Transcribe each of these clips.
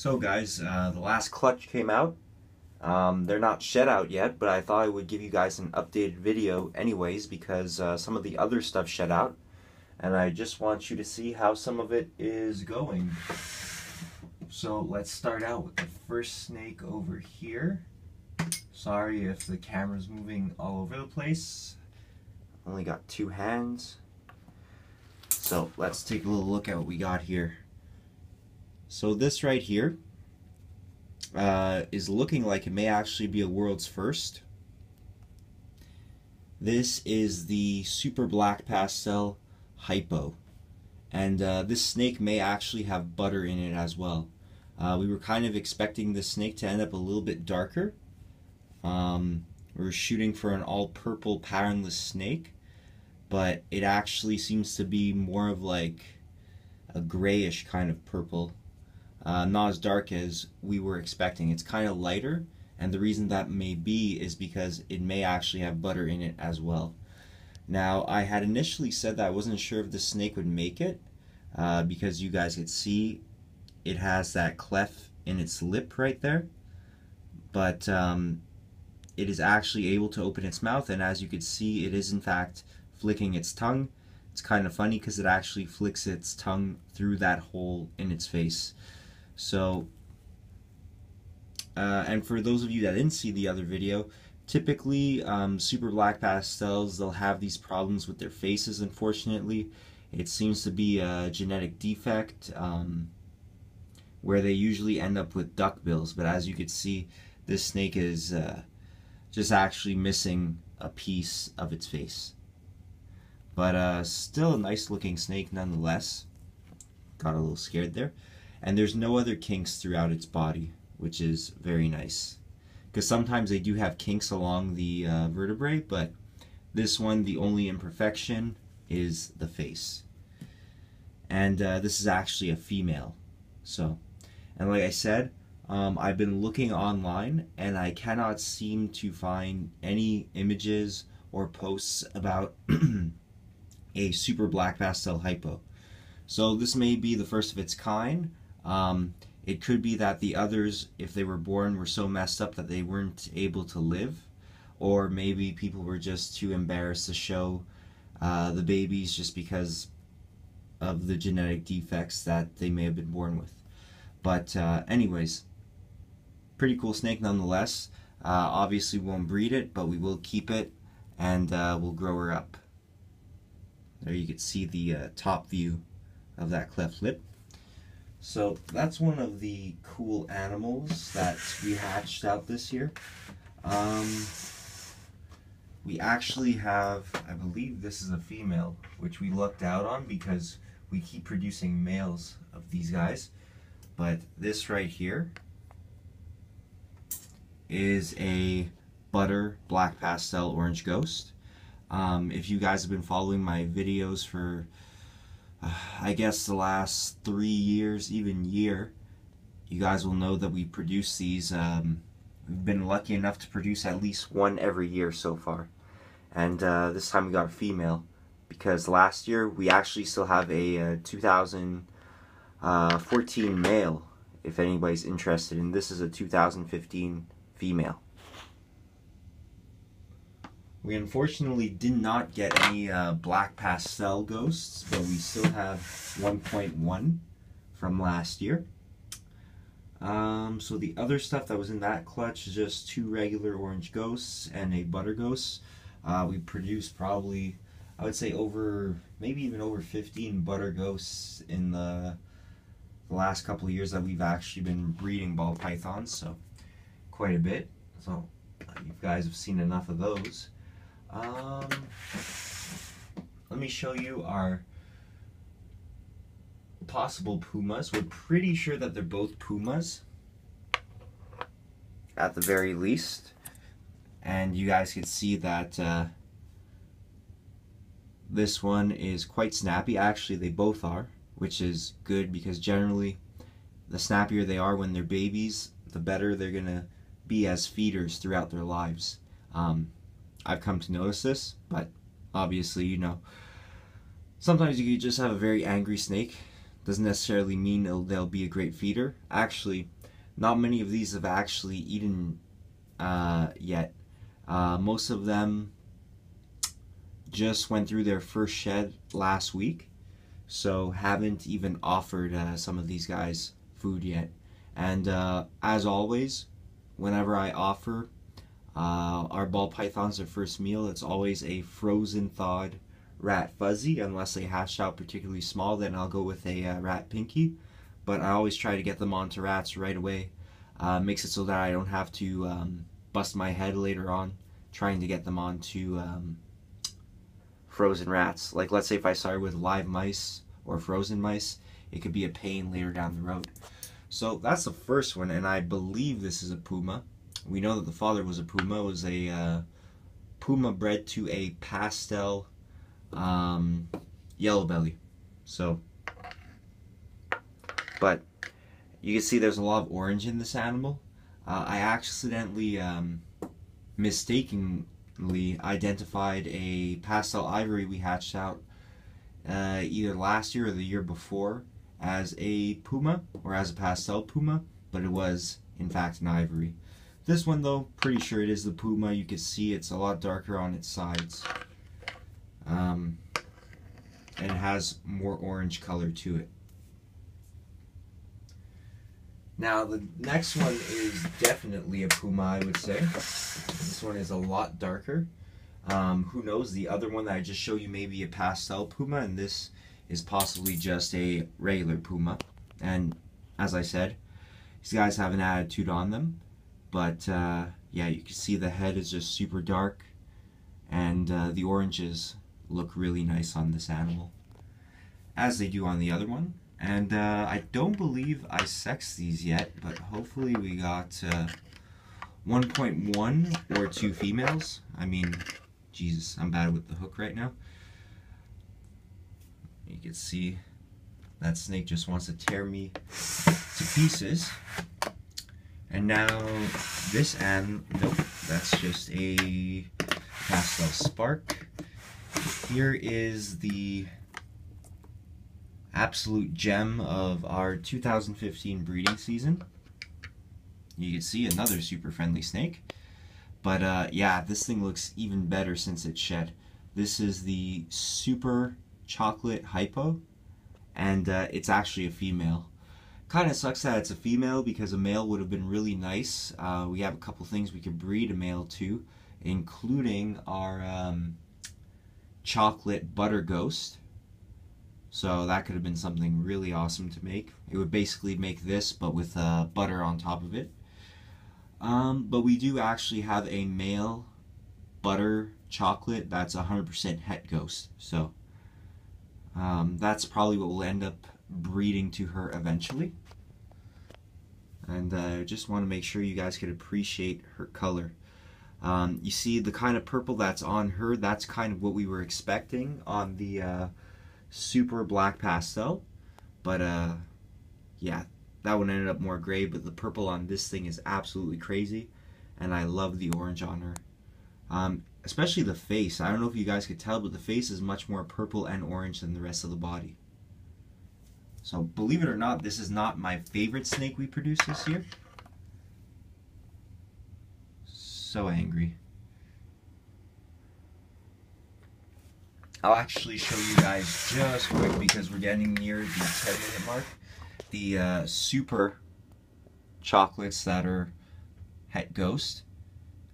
So guys, uh, the last clutch came out. Um, they're not shed out yet, but I thought I would give you guys an updated video anyways because uh, some of the other stuff shed out. And I just want you to see how some of it is going. So let's start out with the first snake over here. Sorry if the camera's moving all over the place. Only got two hands. So let's take a little look at what we got here. So this right here uh, is looking like it may actually be a world's first. This is the Super Black Pastel Hypo. And uh, this snake may actually have butter in it as well. Uh, we were kind of expecting the snake to end up a little bit darker. Um, we are shooting for an all purple patternless snake, but it actually seems to be more of like a grayish kind of purple uh, not as dark as we were expecting. It's kind of lighter, and the reason that may be is because it may actually have butter in it as well. Now, I had initially said that I wasn't sure if the snake would make it, uh, because you guys could see it has that cleft in its lip right there, but um, it is actually able to open its mouth, and as you can see, it is in fact flicking its tongue. It's kind of funny because it actually flicks its tongue through that hole in its face. So, uh, and for those of you that didn't see the other video, typically um, super black pastels, they'll have these problems with their faces, unfortunately. It seems to be a genetic defect um, where they usually end up with duckbills, but as you can see, this snake is uh, just actually missing a piece of its face. But uh, still a nice looking snake nonetheless. Got a little scared there and there's no other kinks throughout its body, which is very nice. Because sometimes they do have kinks along the uh, vertebrae, but this one, the only imperfection is the face. And uh, this is actually a female. So, and like I said, um, I've been looking online and I cannot seem to find any images or posts about a super black pastel hypo. So this may be the first of its kind, um, it could be that the others, if they were born, were so messed up that they weren't able to live, or maybe people were just too embarrassed to show uh, the babies just because of the genetic defects that they may have been born with. But uh, anyways, pretty cool snake nonetheless. Uh, obviously, won't breed it, but we will keep it and uh, we'll grow her up. There you can see the uh, top view of that cleft lip. So that's one of the cool animals that we hatched out this year. Um, we actually have, I believe this is a female, which we lucked out on because we keep producing males of these guys. But this right here is a butter black pastel orange ghost. Um, if you guys have been following my videos for I guess the last three years, even year, you guys will know that we produce these. Um, we've been lucky enough to produce at least one every year so far. And uh, this time we got a female because last year we actually still have a, a uh, 2014 uh, male if anybody's interested. And this is a 2015 female. We unfortunately did not get any uh, black pastel ghosts, but we still have 1.1 from last year. Um, so the other stuff that was in that clutch is just two regular orange ghosts and a butter ghost. Uh, we produced probably, I would say over, maybe even over 15 butter ghosts in the, the last couple of years that we've actually been breeding ball pythons, so quite a bit. So you guys have seen enough of those. Um, let me show you our possible pumas. We're pretty sure that they're both pumas at the very least. And you guys can see that uh, this one is quite snappy. Actually, they both are, which is good because generally the snappier they are when they're babies, the better they're going to be as feeders throughout their lives. Um, I've come to notice this, but obviously, you know, sometimes you just have a very angry snake doesn't necessarily mean they'll be a great feeder. Actually, not many of these have actually eaten uh, yet. Uh, most of them just went through their first shed last week, so haven't even offered uh, some of these guys food yet. And uh, as always, whenever I offer uh, our ball pythons their first meal, it's always a frozen thawed rat fuzzy, unless they hatch out particularly small, then I'll go with a uh, rat pinky. But I always try to get them onto rats right away. Uh, makes it so that I don't have to um, bust my head later on trying to get them onto um, frozen rats. Like let's say if I started with live mice or frozen mice, it could be a pain later down the road. So that's the first one, and I believe this is a puma. We know that the father was a puma. It was a uh, puma bred to a pastel um, yellow belly. So, but you can see there's a lot of orange in this animal. Uh, I accidentally, um, mistakenly identified a pastel ivory we hatched out uh, either last year or the year before as a puma or as a pastel puma, but it was in fact an ivory. This one though, pretty sure it is the puma. You can see it's a lot darker on its sides. Um, and it has more orange color to it. Now the next one is definitely a Puma, I would say. This one is a lot darker. Um, who knows, the other one that I just showed you may be a pastel Puma, and this is possibly just a regular Puma. And as I said, these guys have an attitude on them. But uh, yeah, you can see the head is just super dark, and uh, the oranges look really nice on this animal, as they do on the other one. And uh, I don't believe I sexed these yet, but hopefully we got uh, 1.1 or 2 females. I mean, Jesus, I'm bad with the hook right now. You can see that snake just wants to tear me to pieces. And now this and nope, that's just a pastel spark. Here is the absolute gem of our 2015 breeding season. You can see another super friendly snake. But uh, yeah, this thing looks even better since it shed. This is the Super Chocolate Hypo, and uh, it's actually a female. Kind of sucks that it's a female because a male would have been really nice. Uh, we have a couple things we could breed a male to, including our um, Chocolate Butter Ghost, so that could have been something really awesome to make. It would basically make this, but with uh, butter on top of it. Um, but we do actually have a male butter chocolate that's 100% het ghost. So um, that's probably what we'll end up breeding to her eventually. And I uh, just want to make sure you guys could appreciate her color. Um, you see the kind of purple that's on her, that's kind of what we were expecting on the uh, super black pastel. But uh, yeah, that one ended up more gray, but the purple on this thing is absolutely crazy. And I love the orange on her. Um, especially the face. I don't know if you guys could tell, but the face is much more purple and orange than the rest of the body. So believe it or not, this is not my favorite snake we produced this year. So angry. I'll actually show you guys just quick because we're getting near the 10 minute mark. The uh, super chocolates that are Het Ghost.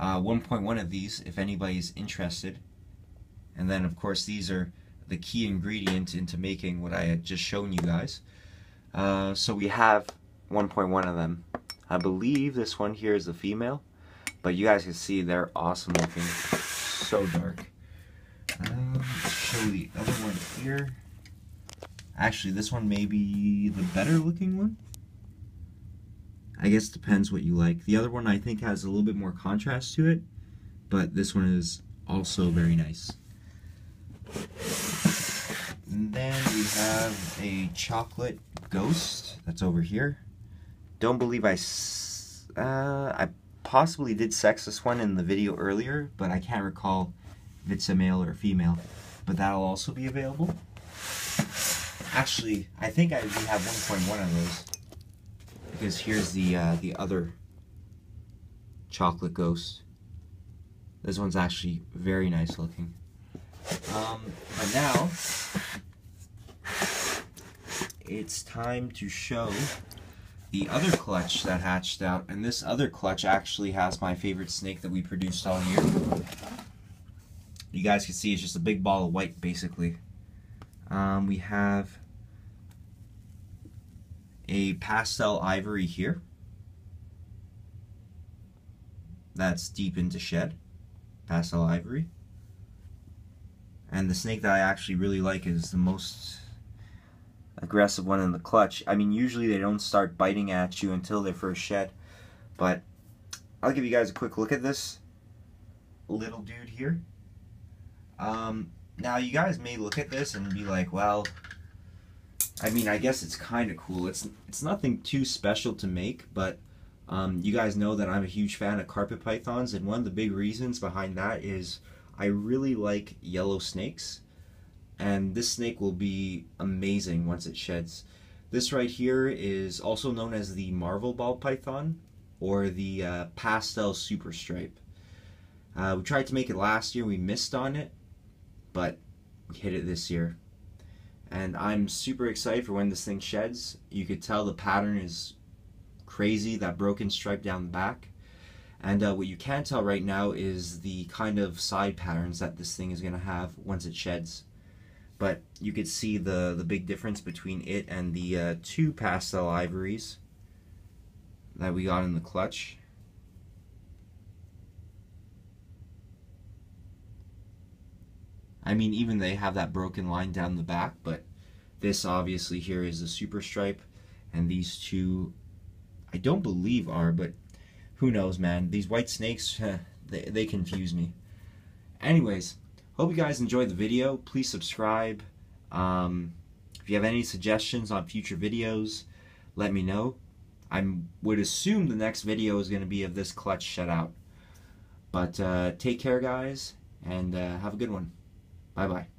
Uh, 1.1 of these if anybody's interested. And then of course these are the key ingredient into making what I had just shown you guys. Uh, so we have 1.1 of them. I believe this one here is the female. But you guys can see they're awesome looking. So dark. Um, show the other one here. Actually, this one may be the better looking one. I guess depends what you like. The other one I think has a little bit more contrast to it, but this one is also very nice. And then we have a chocolate ghost that's over here. Don't believe I, uh, I possibly did sex this one in the video earlier, but I can't recall if it's a male or a female, but that'll also be available. Actually, I think I we have 1.1 of those. Because here's the uh, the other chocolate ghost. This one's actually very nice looking. Um, but now, it's time to show the other clutch that hatched out. And this other clutch actually has my favorite snake that we produced all year. You guys can see it's just a big ball of white, basically. Um, we have a pastel ivory here. That's deep into shed. Pastel ivory. And the snake that I actually really like is the most aggressive one in the clutch. I mean, usually they don't start biting at you until their first shed. But I'll give you guys a quick look at this little dude here. Um, now, you guys may look at this and be like, well, I mean, I guess it's kind of cool. It's it's nothing too special to make, but um, you guys know that I'm a huge fan of carpet pythons, and one of the big reasons behind that is I really like yellow snakes, and this snake will be amazing once it sheds. This right here is also known as the Marvel Ball Python, or the uh, Pastel Super Stripe. Uh, we tried to make it last year, we missed on it, but we hit it this year. And I'm super excited for when this thing sheds. You could tell the pattern is crazy, that broken stripe down the back. And uh, what you can tell right now is the kind of side patterns that this thing is going to have once it sheds. But you could see the, the big difference between it and the uh, two pastel ivories that we got in the clutch. I mean, even they have that broken line down the back, but this obviously here is a super stripe, and these two, I don't believe are, but who knows, man. These white snakes, they, they confuse me. Anyways, hope you guys enjoyed the video. Please subscribe. Um, if you have any suggestions on future videos, let me know. I would assume the next video is going to be of this clutch shutout. But uh, take care, guys, and uh, have a good one. Bye bye.